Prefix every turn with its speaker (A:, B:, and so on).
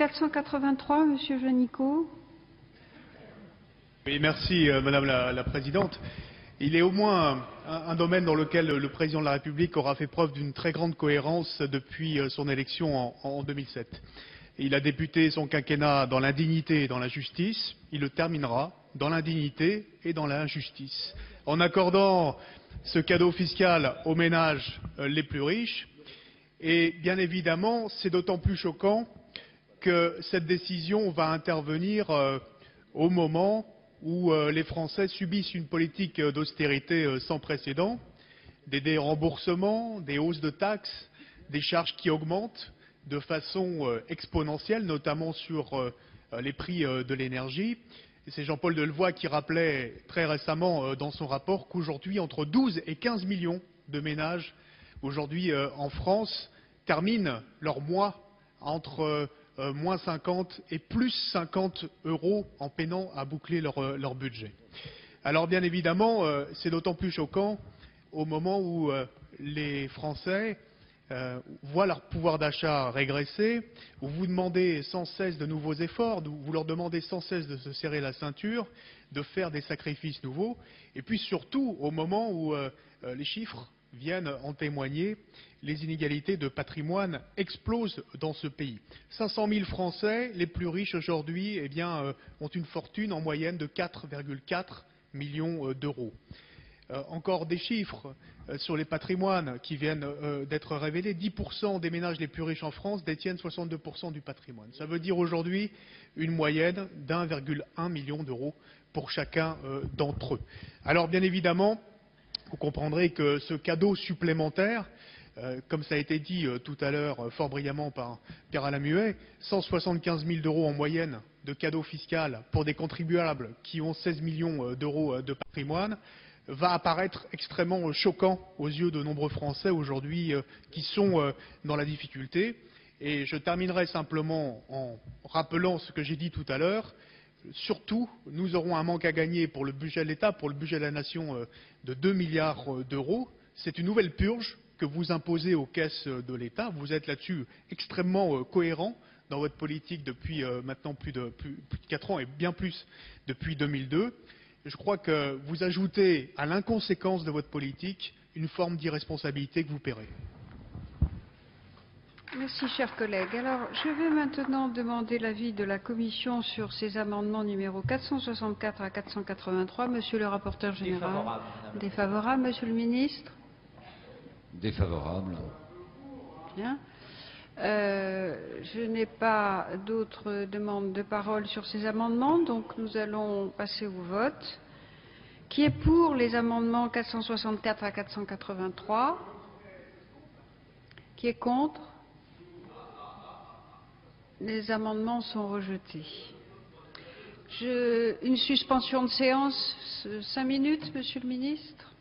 A: 483, Monsieur Janico.
B: Oui, merci euh, Madame la, Présidente. Il est au moins un, domaine dans lequel le Président de la République aura fait preuve d'une très grande cohérence depuis euh, son élection en, en 2007. Il a débuté son quinquennat dans l'indignité et dans la justice. Il le terminera dans l'indignité et dans la justice. En accordant ce cadeau fiscal aux ménages euh, les plus riches. Et bien évidemment, c'est d'autant plus choquant que cette décision va intervenir euh, au moment où euh, les Français subissent une politique d'austérité sans précédent, des déremboursements, des hausses de taxes, des charges qui augmentent de façon exponentielle, notamment sur les prix de l'énergie. C'est Jean-Paul Delevoye qui rappelait très récemment dans son rapport qu'aujourd'hui, entre 12 et 15 millions de ménages en France terminent leur mois entre euh, moins 50 et plus 50 euros en peinant à boucler leur, euh, budget. Alors bien évidemment, euh, c'est d'autant plus choquant au moment où les Français voient leur pouvoir d'achat régresser, où vous demandez sans cesse de nouveaux efforts, vous leur demandez sans cesse de se serrer la ceinture, de faire des sacrifices nouveaux, et puis surtout au moment où les chiffres viennent en témoigner, les inégalités de patrimoine explosent dans ce pays. 500 000 Français, les plus riches aujourd'hui, eh euh, ont une fortune en moyenne de 4,4 millions euh, d'euros. Euh, encore des chiffres sur les patrimoines qui viennent d'être révélés. 10% des ménages les plus riches en France détiennent 62% du patrimoine. Ça veut dire aujourd'hui une moyenne d'1,1 million d'euros pour chacun d'entre eux. Alors bien évidemment, vous comprendrez que ce cadeau supplémentaire, euh, comme ça a été dit euh, tout à l'heure euh, fort brillamment par Pierre Alamuet, 175 000 euros en moyenne de cadeau fiscal pour des contribuables qui ont 16 millions d'euros de patrimoine, va apparaître extrêmement choquant aux yeux de nombreux Français aujourd'hui qui sont dans la difficulté. Et je terminerai simplement en rappelant ce que j'ai dit tout à l'heure. Surtout, nous aurons un manque à gagner pour le budget de l'État, pour le budget de la nation euh, de 2 milliards euh, d'euros. C'est une nouvelle purge que vous imposez aux caisses de l'État. Vous êtes là-dessus extrêmement euh, cohérent dans votre politique depuis maintenant plus de, plus, plus de 4 ans et bien plus depuis 2002. Je crois que vous ajoutez à l'inconséquence de votre politique une forme d'irresponsabilité que vous paierez.
A: Merci, chers collègues. Alors, je vais maintenant demander l'avis de la Commission sur ces amendements numéros 464 à 483. Monsieur le rapporteur général.
C: Défavorable.
A: Défavorable. Monsieur le ministre.
D: Défavorable.
A: Bien. Euh, je n'ai pas d'autres demandes de parole sur ces amendements, donc nous allons passer au vote. Qui est pour les amendements 464 à 483 Qui est contre? Les amendements sont rejetés. Je, une suspension de séance, cinq minutes, Monsieur le Ministre?